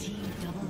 Team double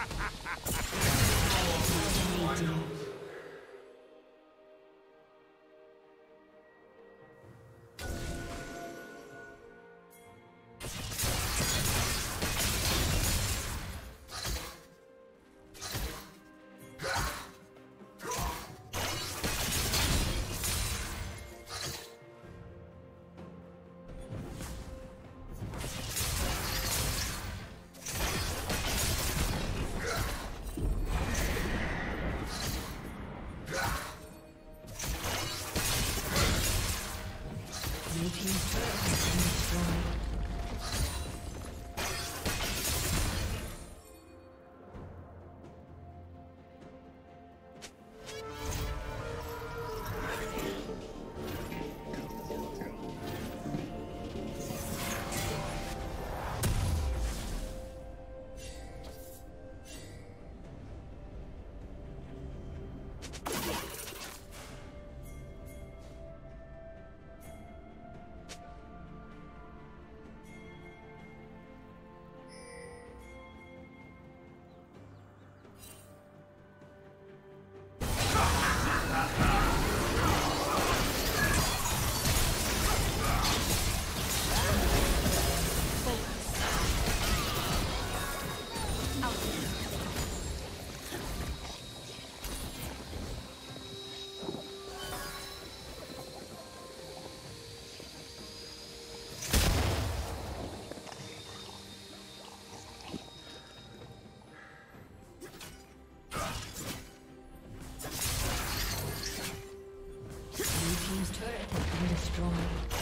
Dominating. destroyed.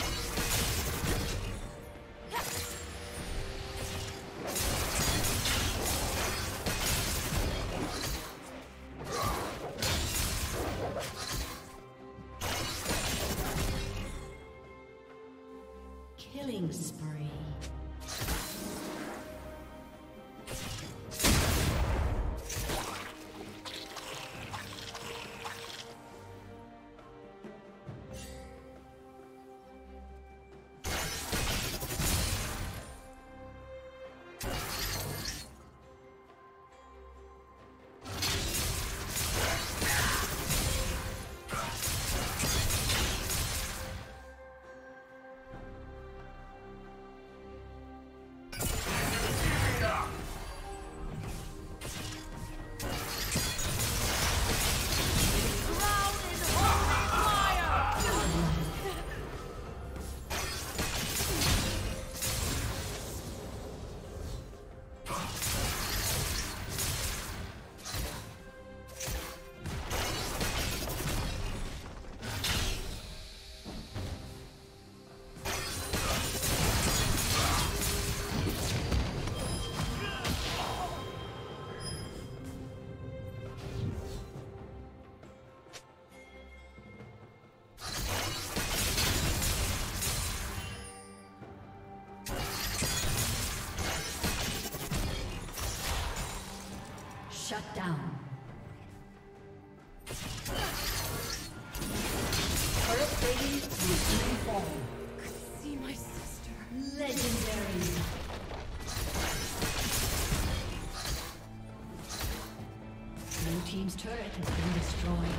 Shut down. Turret plating will soon fall. See my sister. Legendary. Blue team's turret has been destroyed.